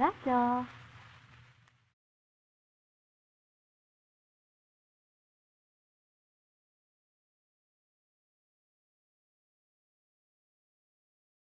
That's all.